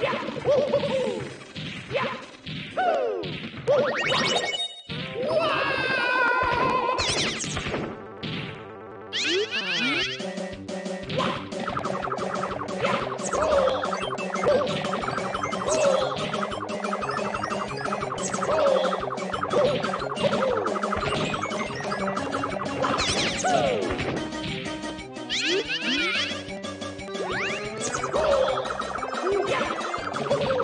Woo! Woohoo!